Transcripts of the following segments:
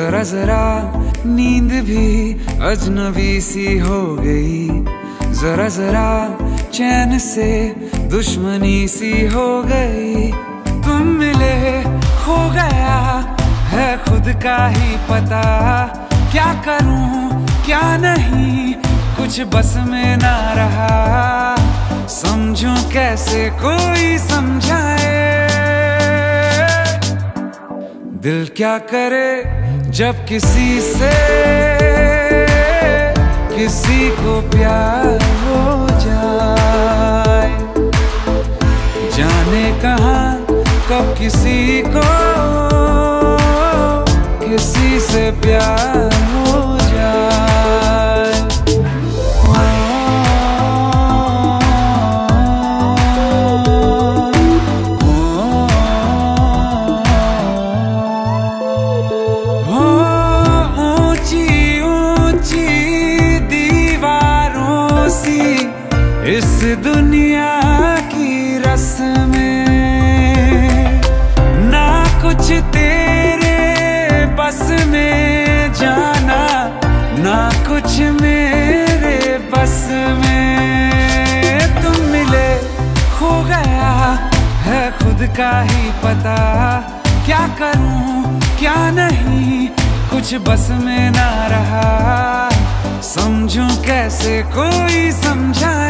जरा जरा नींद भी अजनबी सी हो गई। जरा जरा चैन से दुश्मनी सी हो गई। तुम मिले हो गया, है खुद का ही पता। क्या करूँ, क्या नहीं, कुछ बस में ना रहा। समझूं कैसे कोई समझाए। दिल क्या करे जब किसी से, किसी को प्यार हो जाए। जाने कहा, कब किसी को, किसी से प्यार इस दुनिया की रस्में, ना कुछ तेरे बस में जाना, ना कुछ मेरे बस में तुम मिले। खो गया है खुद का ही पता, क्या करूँ, क्या नहीं, कुछ बस में ना रहा। समझूं कैसे कोई समझाए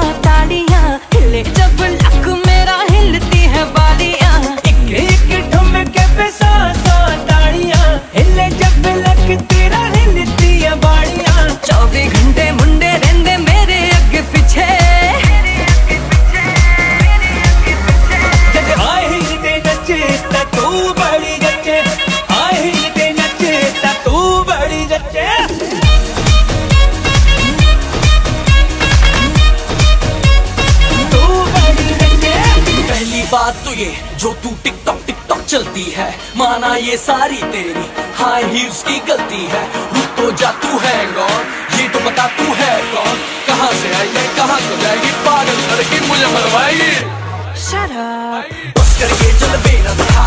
बात तो ये जो तू टिकटॉक टिकटॉक चलती है माना ये सारी तेरी हाई हील्स की गलती है। रुक तो जा तू है कौन ये तो बता तू है कौन कहाँ से आई है कहाँ को जाएगी? पागल करके मुझे मरवाएगी। Shut up बस कर ये जलवे न दिखा